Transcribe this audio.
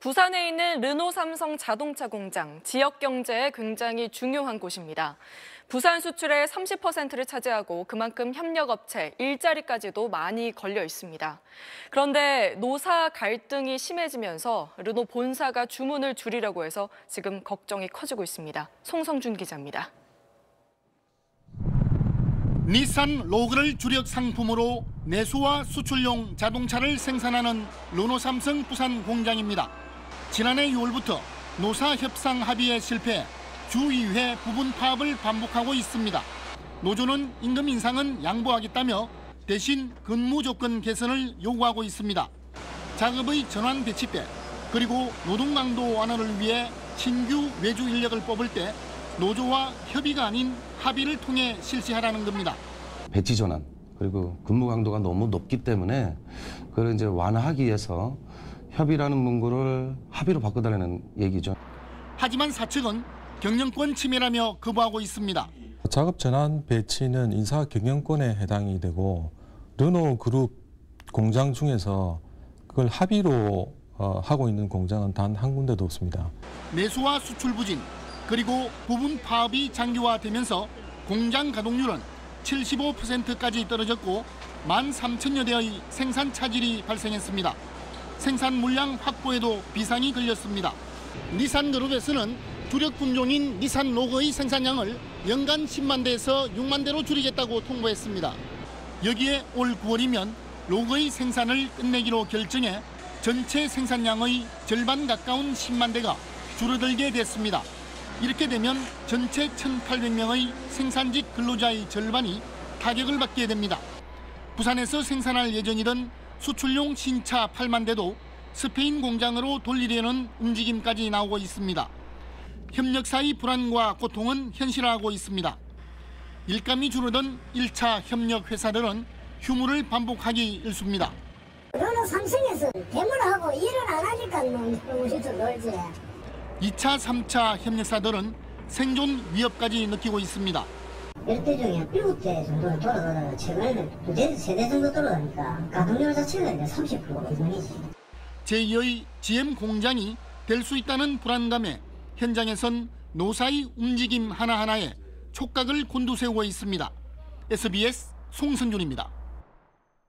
부산에 있는 르노 삼성 자동차 공장, 지역 경제에 굉장히 중요한 곳입니다. 부산 수출의 30%를 차지하고 그만큼 협력업체, 일자리까지도 많이 걸려 있습니다. 그런데 노사 갈등이 심해지면서 르노 본사가 주문을 줄이려고 해서 지금 걱정이 커지고 있습니다. 송성준 기자입니다. 닛산 로그를 주력 상품으로 내수와 수출용 자동차를 생산하는 르노 삼성 부산 공장입니다. 지난해 6월부터 노사 협상 합의에 실패 주의회 부분 파업을 반복하고 있습니다. 노조는 임금 인상은 양보하겠다며 대신 근무 조건 개선을 요구하고 있습니다. 작업의 전환 배치때 그리고 노동 강도 완화를 위해 신규 외주 인력을 뽑을 때 노조와 협의가 아닌 합의를 통해 실시하라는 겁니다. 배치 전환 그리고 근무 강도가 너무 높기 때문에 그걸 이제 완화하기 위해서 협의라는 문구를 합의로 바꿔달라는 얘기죠. 하지만 사측은 경영권 침해라며 거부하고 있습니다. 작업 전환 배치는 인사 경영권에 해당이 되고 르노 그룹 공장 중에서 그걸 합의로 어, 하고 있는 공장은 단 한 군데도 없습니다. 내수와 수출 부진 그리고 부분 파업이 장기화되면서 공장 가동률은 75%까지 떨어졌고 1만 3천여 대의 생산 차질이 발생했습니다. 생산 물량 확보에도 비상이 걸렸습니다. 니산 그룹에서는 주력 품종인 니산 로그의 생산량을 연간 10만 대에서 6만 대로 줄이겠다고 통보했습니다. 여기에 올 9월이면 로그의 생산을 끝내기로 결정해 전체 생산량의 절반 가까운 10만 대가 줄어들게 됐습니다. 이렇게 되면 전체 1,800명의 생산직 근로자의 절반이 타격을 받게 됩니다. 부산에서 생산할 예정이던 수출용 신차 8만 대도 스페인 공장으로 돌리려는 움직임까지 나오고 있습니다. 협력사의 불안과 고통은 현실화하고 있습니다. 일감이 줄어든 1차 협력 회사들은 휴무를 반복하기 일쑤입니다. 너는 삼성에서 대문하고 일을 안 하니까 뭐 우리도 놀지. 2차, 3차 협력사들은 생존 위협까지 느끼고 있습니다. 10대 중에 7대 정도 돌아가다가 최근에는 두대 세대 정도 돌아가니까 가동률 자체가 이제 30% 이상이지. 제2의 GM 공장이 될 수 있다는 불안감에 현장에선 노사의 움직임 하나하나에 촉각을 곤두세우고 있습니다. SBS 송선준입니다.